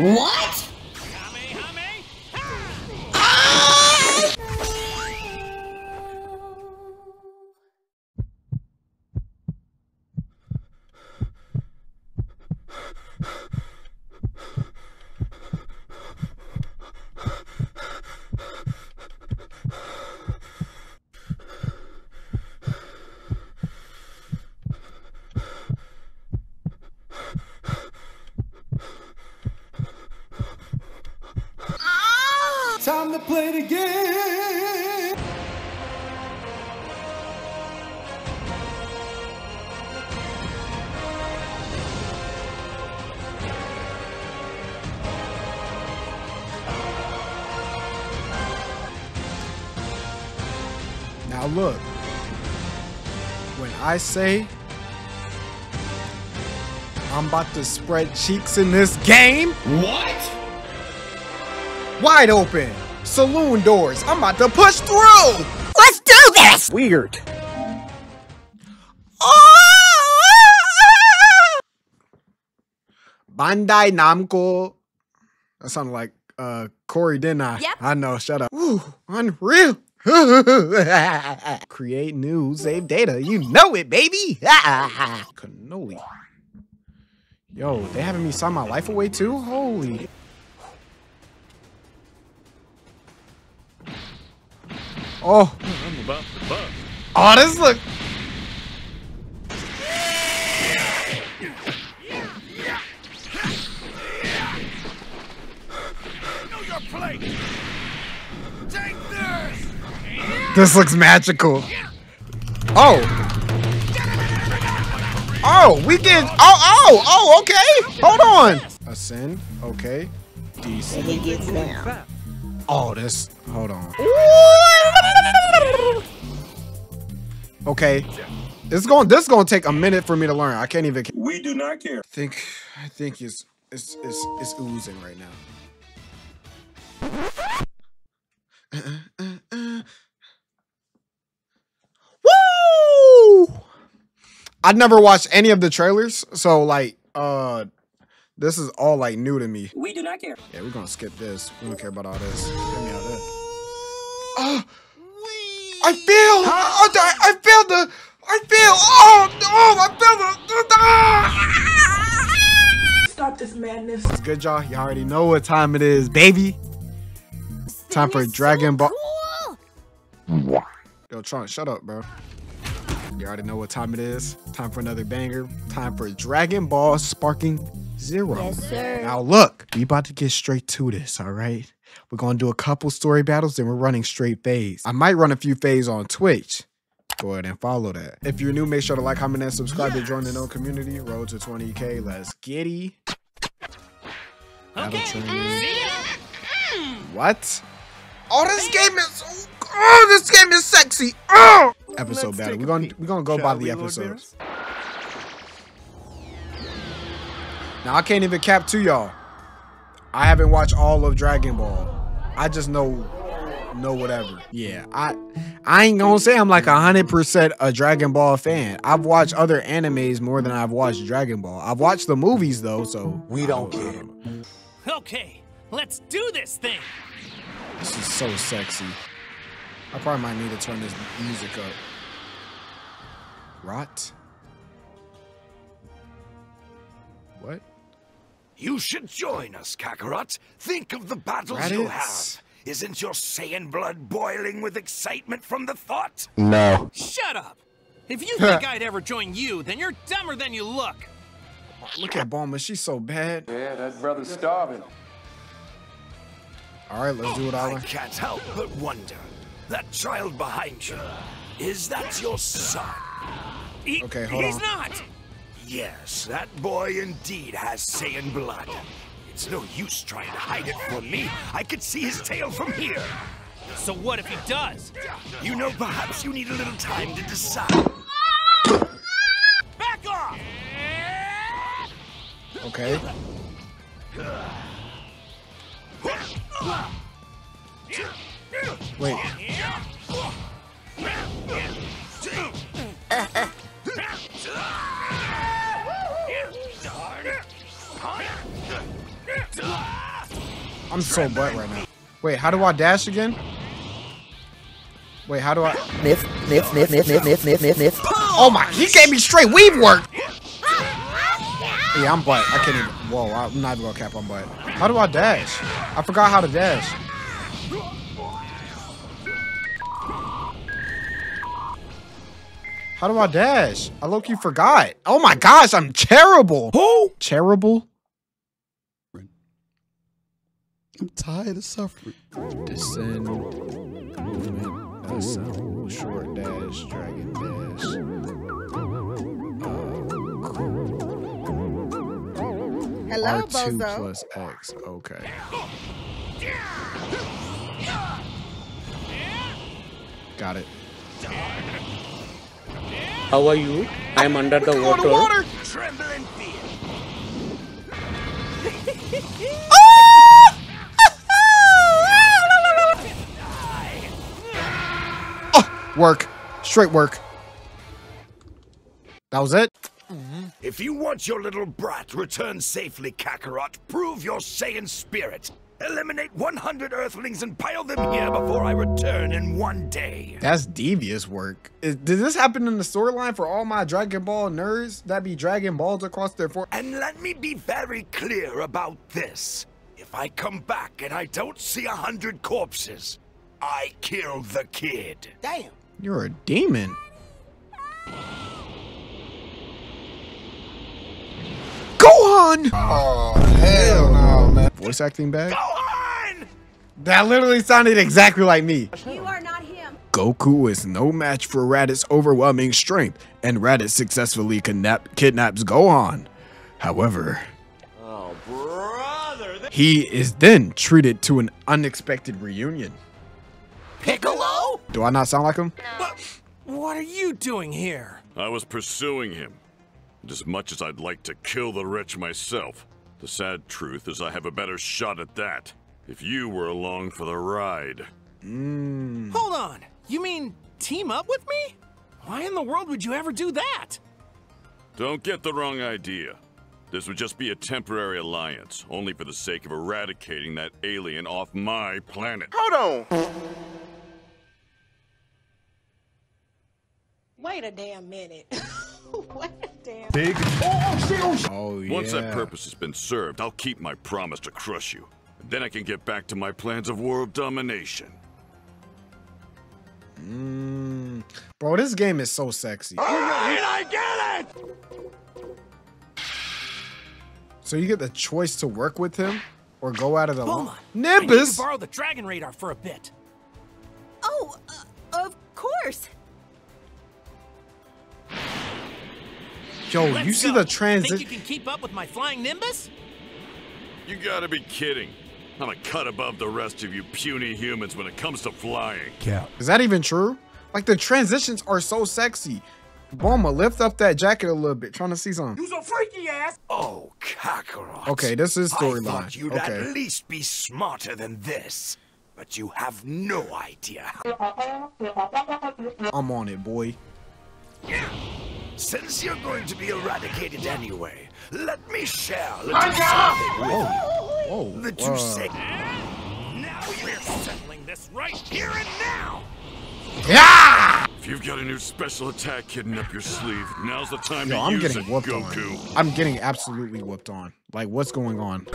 What? Look, when I say I'm about to spread cheeks in this game, What? wide open, saloon doors, I'm about to push through. Let's do this! Weird. Bandai Namco. That sounded like uh Corey, didn't I? Yep. I know. Shut up. Ooh, unreal. Create new, save data. You know it, baby. Cannoli. Yo, they having me sign my life away too? Holy. Oh. Oh, this look. This looks magical. Oh. Oh, we did. Oh, oh, oh, okay. Hold on. Ascend. Okay. DC. He gets down. Oh, this. Hold on. Okay. It's going. This is going to take a minute for me to learn. I can't even. We do not care. I think. I think it's it's it's it's oozing right now. Woo! I never watched any of the trailers, so like, uh, this is all like new to me. We do not care. Yeah, we're gonna skip this. We don't care about all this. Get me out of this. Oh, I failed! I, I, I failed the. I failed! Oh, oh, I failed the. Ah! Stop this madness. It's good, y'all. You already know what time it is, baby. Time for Dragon Ball. Yo, Tron, shut up, bro. You already know what time it is. Time for another banger. Time for Dragon Ball Sparking Zero. Yes, sir. Now look, we about to get straight to this, all right? We're gonna do a couple story battles, then we're running straight phase. I might run a few phase on Twitch. Go ahead and follow that. If you're new, make sure to like, comment, and subscribe to join the known community. Road to 20k. Let's get it. Battle training. Uh, what? Oh, this game is. Oh, this game is sexy. Oh. Episode Let's battle. We're gonna peek. we're gonna go Shall by the episodes. Now I can't even cap to y'all. I haven't watched all of Dragon Ball. I just know know whatever. Yeah, I I ain't gonna say I'm like hundred percent a Dragon Ball fan. I've watched other animes more than I've watched Dragon Ball. I've watched the movies though, so we don't care. Okay, let's do this thing. This is so sexy. I probably might need to turn this music up. Rot. What? You should join us, Kakarot. Think of the battles you'll have. Isn't your Saiyan blood boiling with excitement from the thought? No. Shut up. If you think I'd ever join you, then you're dumber than you look. Look at Bulma, she's so bad. Yeah, that brother's starving. All right, let's do it all. I can't help but wonder. That child behind you, is that your son? He- Okay, hold he's on. not. Yes, that boy indeed has Saiyan blood. It's no use trying to hide it from me. I could see his tail from here. So what if he does? You know, perhaps you need a little time to decide. Back off! Okay. Wait. I'm so butt right now. Wait, how do I dash again? Wait, how do I? Sniff, sniff, sniff, sniff, sniff, sniff, sniff, sniff, sniff. Oh my! He gave me straight weave work. Yeah, I'm butt. I can't even. Whoa, I'm not even gonna cap on butt. How do I dash? I forgot how to dash. How do I dash? I low key forgot. Oh my gosh, I'm terrible. Who? Terrible. I'm tired of suffering. Descend. Movement. Ascend. Short dash. Dragon dash. Hello, R2 Bozo. plus X. Okay. Got it. How are you? I am under the water. Tremble Work. Straight work. That was it? If you want your little brat returned safely, Kakarot, prove your Saiyan spirit. Eliminate 100 Earthlings and pile them here before I return in one day. That's devious work. Is, did this happen in the storyline for all my Dragon Ball nerds that be Dragon Balls across their four? And let me be very clear about this. If I come back and I don't see a hundred corpses, I killed the kid. Damn. You're a demon. Gohan! Oh, hell no, man. Voice acting bad? Gohan! That literally sounded exactly like me. You are not him. Goku is no match for Raditz' overwhelming strength, and Raditz successfully kidnap- kidnaps Gohan. However, oh, brother, he is then treated to an unexpected reunion. Piccolo? Do I not sound like him? What, what are you doing here? I was pursuing him. And as much as I'd like to kill the wretch myself, the sad truth is I have a better shot at that. If you were along for the ride. Hmm. Hold on. You mean team up with me? Why in the world would you ever do that? Don't get the wrong idea. This would just be a temporary alliance, only for the sake of eradicating that alien off my planet. Hold on. Wait a damn minute. Wait a damn. Big. Oh, yeah. Once that purpose has been served, I'll keep my promise to crush you. And then I can get back to my plans of world domination. Mm. Bro, this game is so sexy. I get it! So you get the choice to work with him or go out of the Bulma, line. I need to Nimbus! borrow the Dragon Radar for a bit. Oh, uh, of course. Yo, Let's you see go. the Think you can keep up with my flying Nimbus? You gotta be kidding. I'm a cut above the rest of you puny humans when it comes to flying. Yeah. Is that even true? Like the transitions are so sexy. Bulma, lift up that jacket a little bit. Trying to see something. You's a freaky ass. Oh, Kakarot. Okay, this is I storyline. thought you'd Okay. at least be smarter than this. But you have no idea. I'm on it, boy. Yeah. Since you're going to be eradicated anyway, let me share a little something with you. Oh, The two uh, say. Now we're settling this right here and now. Yeah! If you've got a new special attack hidden up your sleeve, now's the time Yo, to I'm use getting it, whooped Goku. on. I'm getting absolutely whooped on. Like, what's going on?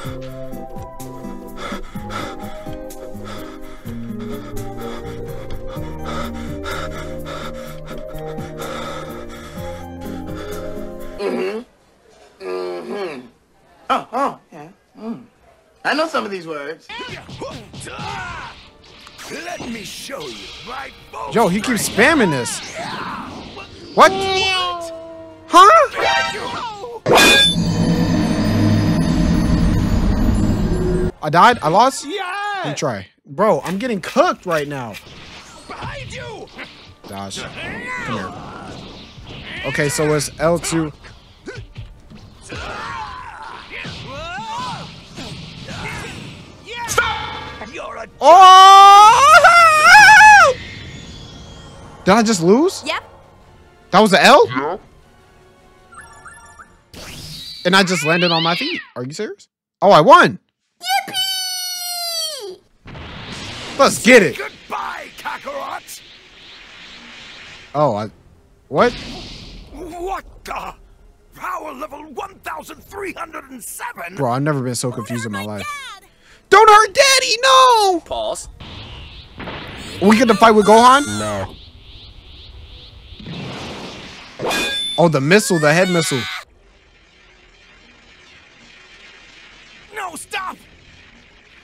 Mm-hmm. Mm-hmm. Mm-hmm. Oh, oh, yeah. Mm. I know some of these words. Let me show you my full Yo, he keeps spamming this. What? Huh? I died? I lost? Yeah! Let me try. Bro, I'm getting cooked right now. Behind you! Gosh. Come here. Okay, so it's L2. You're a Oh! Did I just lose? Yep. That was an L? Yeah. And I just landed on my feet. Are you serious? Oh, I won. Yippee! Let's get it. Goodbye, Kakarot! Oh, I. What? What the? Power level 1307? Bro, I've never been so confused in my oh life. Don't hurt daddy, no! Pause. We get to fight with Gohan? No. Oh, the missile, the head missile. No, stop!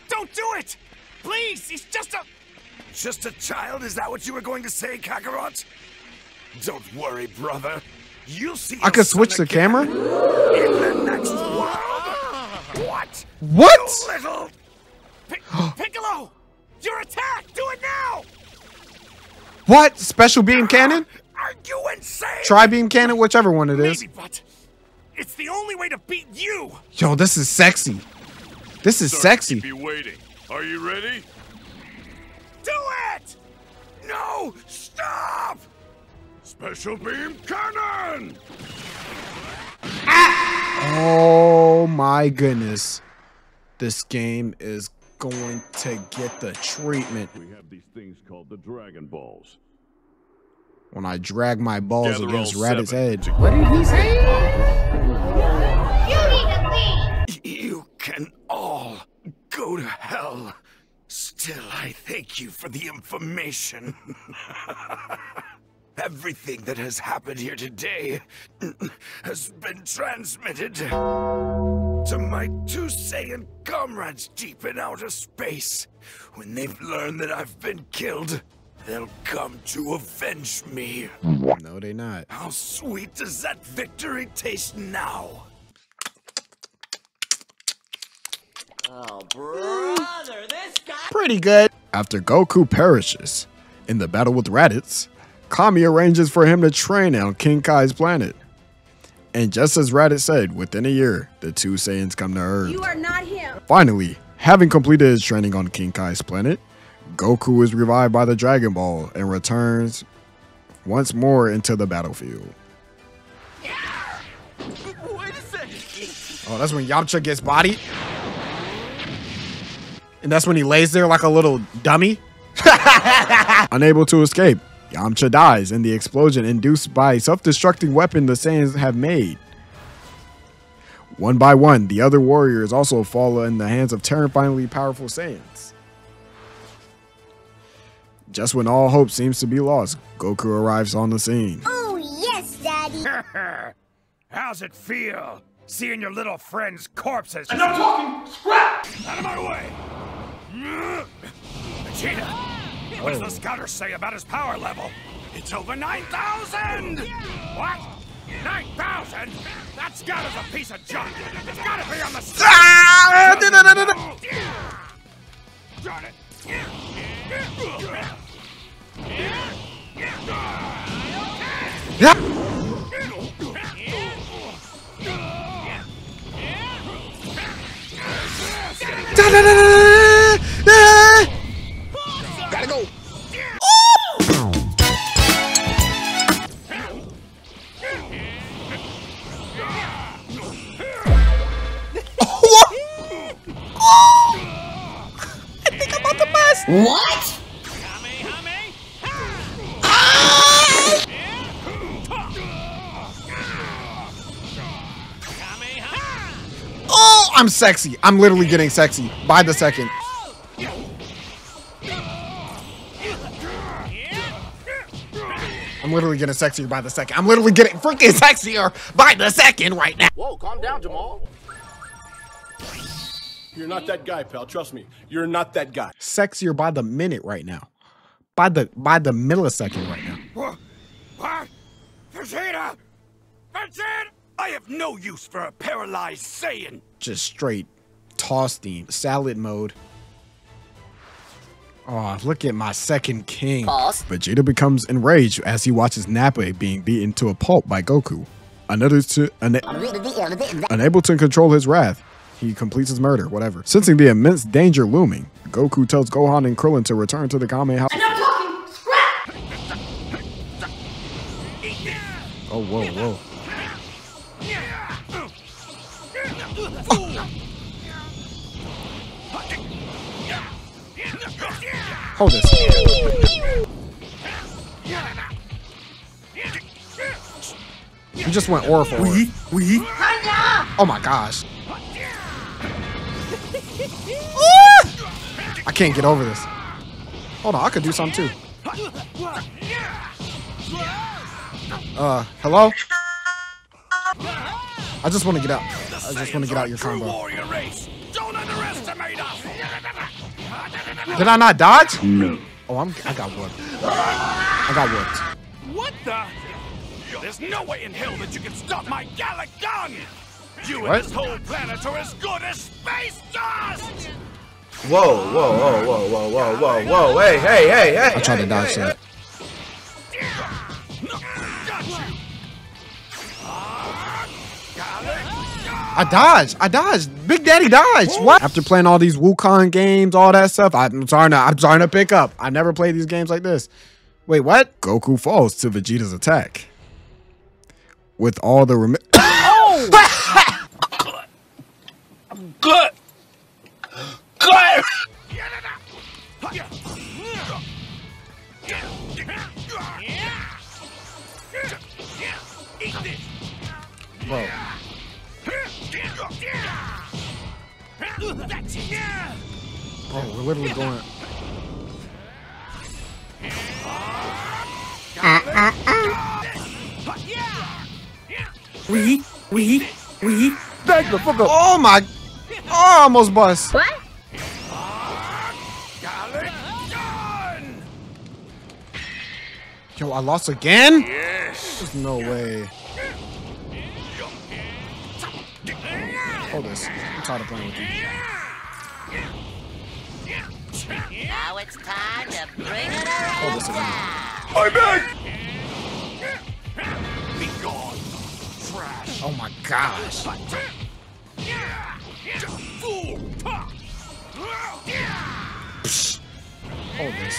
Don't do it! Please, he's just a. Just a child? Is that what you were going to say, Kakarot? Don't worry, brother. You'll see I your could switch the again camera? In the next world! What? What? What? Special beam cannon? Are you insane? Tri beam cannon, whichever one it is. Maybe, but it's the only way to beat you! Yo, this is sexy. This is Sorry to sexy. Keep you waiting. Are you ready? Do it! No! Stop! Special beam cannon! Ah! Oh my goodness. This game is going to get the treatment We have these things called the Dragon Balls. when I drag my balls Gather against all Raditz seven head. What did he say? You can all go to hell. Still, I thank you for the information. Everything that has happened here today has been transmitted to my two Saiyan comrades deep in outer space. When they've learned that I've been killed, they'll come to avenge me. No, they not. How sweet does that victory taste now? Oh, bro. Pretty good. After Goku perishes in the battle with Raditz, Kami arranges for him to train on King Kai's planet. And just as Raditz said, within a year, the two Saiyans come to Earth. You are not him. Finally, having completed his training on King Kai's planet, Goku is revived by the Dragon Ball and returns once more into the battlefield. Oh, that's when Yamcha gets bodied. And that's when he lays there like a little dummy. Unable to escape, Yamcha dies in the explosion induced by self-destructing weapon the Saiyans have made. One by one, the other warriors also fall in the hands of terrifyingly powerful Saiyans. Just when all hope seems to be lost, Goku arrives on the scene. Oh, yes, Daddy. How's it feel? Seeing your little friend's corpses. And I'm talking! Scrap! Out of my way! Vegeta! What does the scouter say about his power level? It's over 9,000! What? 9,000? That scouter's a piece of junk! It's gotta be on the side! Ah! Da, da, da, da, da. Darn it! Da, da, da, da, I'm sexy. I'm literally getting sexy by the second. I'm literally getting sexier by the second. I'm literally getting freaking sexier by the second right now. Whoa, calm down, Jamal. You're not that guy, pal. Trust me. You're not that guy. Sexier by the minute right now. By the by the millisecond right now. What? What? Vegeta! Vegeta! I have no use for a paralyzed Saiyan! Just straight tossed him. Salad mode. Oh, look at my second king. Pause. Vegeta becomes enraged as he watches Nappa being beaten to a pulp by Goku. Another to, una- unable to control his wrath, he completes his murder, whatever. Sensing the immense danger looming, Goku tells Gohan and Krillin to return to the Kamehameha. Oh, whoa, whoa. Hold this. You just went aura forward. Oh my gosh. Ah! I can't get over this. Hold on, I could do something too. Uh, hello? I just want to get out. I just want to get out your combo. warrior race. Don't underestimate us. Did I not dodge? No. Oh, I'm. I got whooped. I got whooped. What the? There's no way in hell that you can stop my Galick gun! You What? and this whole planet are as good as space dust! Whoa, whoa, whoa, whoa, whoa, whoa, whoa, whoa. Hey, hey, hey, hey. I tried to dodge hey, that. I dodged. I dodged. Big Daddy dodged. What? After playing all these Wukong games, all that stuff, I'm starting to. I'm starting to pick up. I never played these games like this. Wait, what? Goku falls to Vegeta's attack. With all the remi- Good. Good. Eat! Bro, That's it! bro, oh, we're literally going. We, we, we. Back the fuck up. Oh my. Oh, I almost bust. What? Yo, I lost again? Yes! There's no way. Tired of playing with you. Now it's time to bring it around this again. town. My back. Be gone! Trash! Oh my gosh. Fool! Hold this.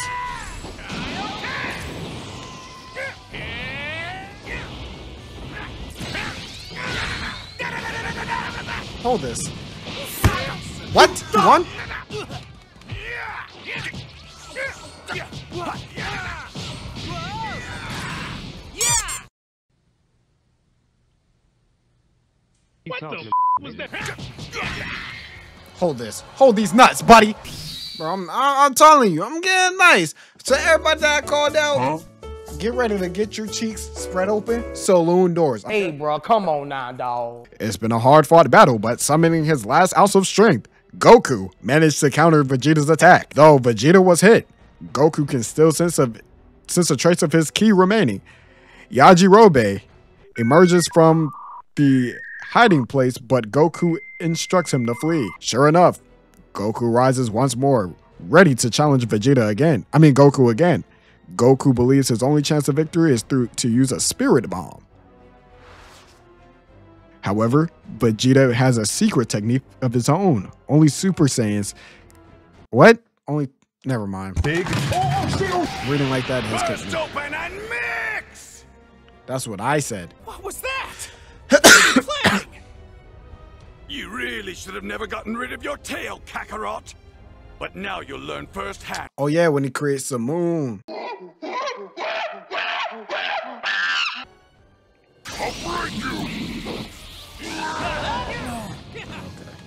Hold this. What? You won? Hold this. Hold these nuts, buddy. Bro, I'm, I- I'm telling you, I'm getting nice. So everybody that I called out, get ready to get your cheeks spread open. Saloon doors. Hey, bro, come on now, dog. It's been a hard fought battle, but summoning his last ounce of strength, Goku managed to counter Vegeta's attack. Though Vegeta was hit, Goku can still sense a, sense a trace of his ki remaining. Yajirobe emerges from the hiding place, but Goku instructs him to flee. Sure enough, Goku rises once more, ready to challenge Vegeta again. I mean, Goku again. Goku believes his only chance of victory is through to use a spirit bomb. However, Vegeta has a secret technique of his own. Only Super Saiyans. What? Only. Never mind. Big. Reading like that has Burst open and mix! That's what I said. What was that? You really should have never gotten rid of your tail, Kakarot. But now you'll learn firsthand. Oh yeah, when he creates the moon.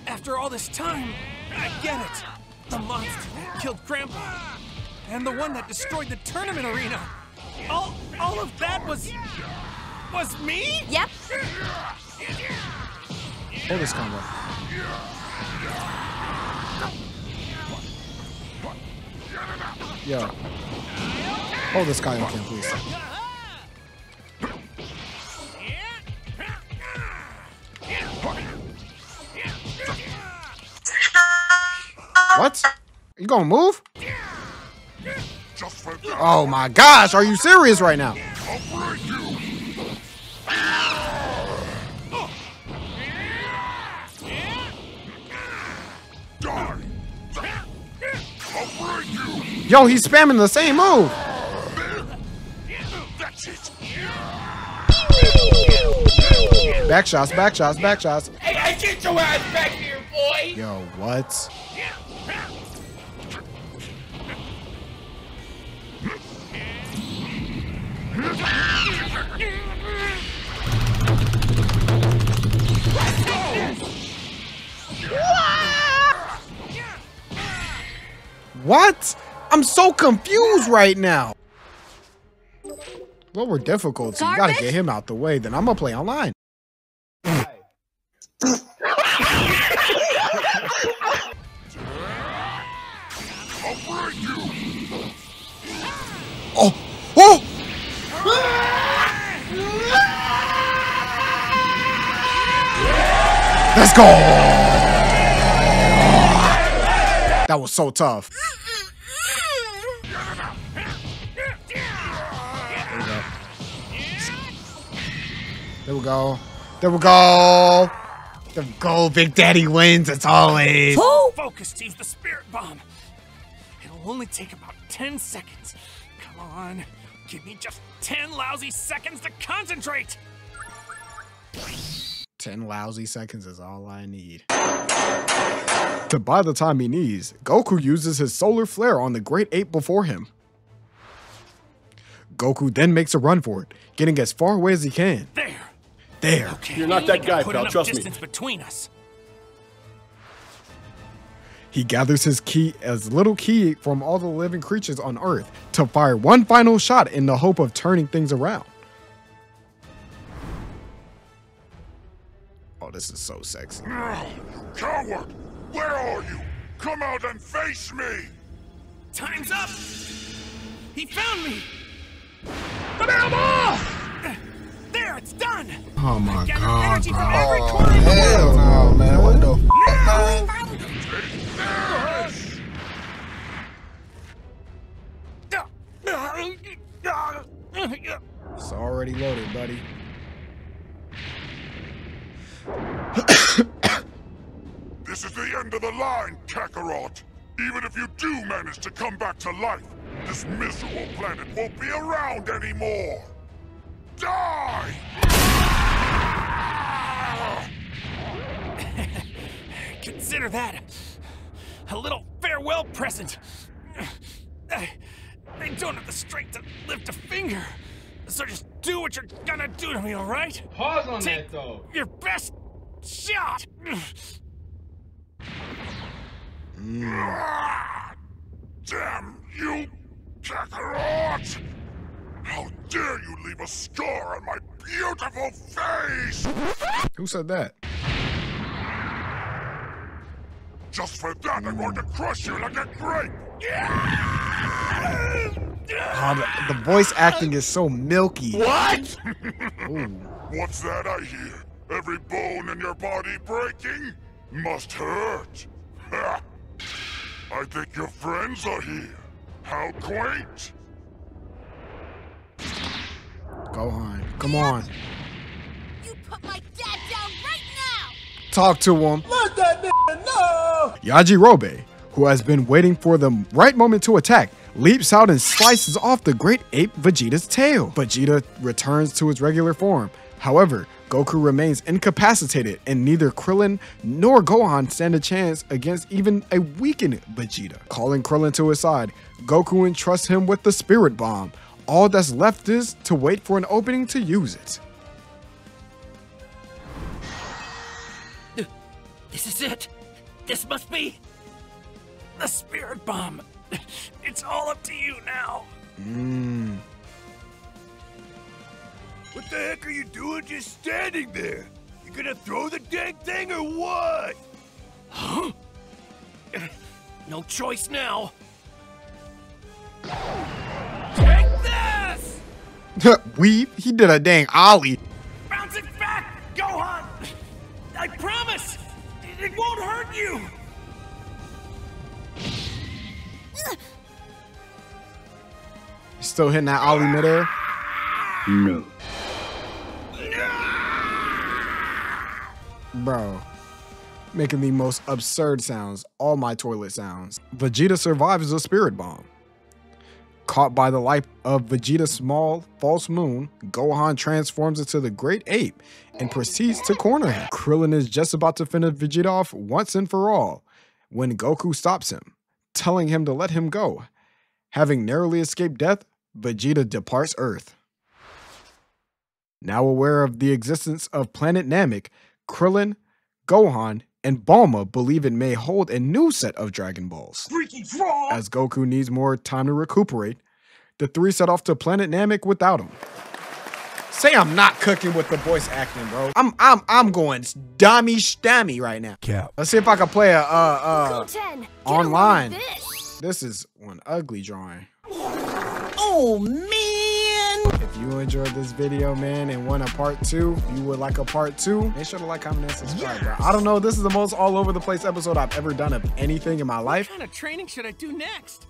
After all this time, I get it. The monster that killed Grandpa. And the one that destroyed the tournament arena. All, all of that was. was me? Yep. Hold this combo. Yo. Hold this guy Kaioken, please. What? You gonna move? Oh my gosh, are you serious right now? Yo, he's spamming the same move. Back shots, back shots, back shots. Hey, hey, get your ass back here, boy! Yo, what? What? I'm so confused right now. Well, we're Lower difficulty. You gotta get him out the way. Then I'm gonna play online. Oh! Let's go! That was so tough. There we go. There we go. There we go. Big Daddy wins as always. Focus to use the spirit bomb. It'll only take about 10 seconds. Come on. Give me just 10 lousy seconds to concentrate. 10 lousy seconds is all I need. To buy the time he needs, Goku uses his solar flare on the Great Ape before him. Goku then makes a run for it, getting as far away as he can. There. There. Okay, You're not that guy, put pal, enough trust me. between us. He gathers his ki as little ki from all the living creatures on Earth to fire one final shot in the hope of turning things around. This is so sexy. You Coward! Where are you? Come out and face me! Time's up. He found me. There, it's done. Oh my Gather god, energy bro. from every oh, corner of the Hell no, man. What the It's already loaded, buddy. This is the end of the line, Kakarot! Even if you do manage to come back to life, this miserable planet won't be around anymore! Die! Consider that a little farewell present. I, I don't have the strength to lift a finger, so just do what you're gonna do to me, all right? Pause on Take that though. your best shot. Mm. Damn you, Kakarot! How dare you leave a scar on my beautiful face! Who said that? Just for that, I'm going to crush you like a grape! Oh, the, the voice acting is so milky. What? Oh. What's that I hear? Every bone in your body breaking? Must hurt. Ha! I think your friends are here. How quaint! Gohan, come on. You put my dad down right now! Talk to him. Let that nigga know! Yajirobe, who has been waiting for the right moment to attack, leaps out and slices off the great ape Vegeta's tail. Vegeta returns to his regular form. However, Goku remains incapacitated, and neither Krillin nor Gohan stand a chance against even a weakened Vegeta. Calling Krillin to his side, Goku entrusts him with the Spirit Bomb. All that's left is to wait for an opening to use it. This is it. This must be the spirit bomb. It's all up to you now. Mmm. What the heck are you doing just standing there? You gonna throw the dang thing or what? Huh? No choice now. Take this! Weave, he did a dang ollie. Bounce it back, Gohan! I promise! It won't hurt you! Still hitting that ollie midair. No. Bro. Making the most absurd sounds, all my toilet sounds. Vegeta survives the spirit bomb. Caught by the light of Vegeta's small false moon, Gohan transforms into the great ape and proceeds to corner him. Krillin is just about to finish Vegeta off once and for all when Goku stops him, telling him to let him go. Having narrowly escaped death, Vegeta departs Earth. Now aware of the existence of Planet Namek, Krillin, Gohan, and Bulma believe it may hold a new set of Dragon Balls. As Goku needs more time to recuperate, the three set off to Planet Namek without him. Say I'm not cooking with the voice acting, bro. I'm I'm I'm going dummy stammy right now. Cap. Let's see if I can play a uh uh Goten, online. this. This is one ugly drawing. Oh man! If you enjoyed this video, man, and want a part two, if you would like a part two, make sure to like, comment, and subscribe, bro. I don't know. This is the most all over the place episode I've ever done of anything in my life. What kind of training should I do next?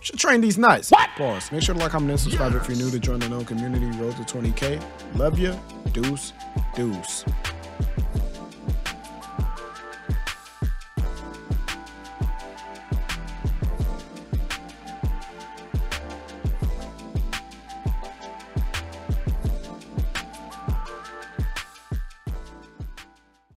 Should train these nuts. What? Pause. Make sure to like, comment, and subscribe if you're new to join the known community. Road to 20k. Love you. Deuce. Deuce.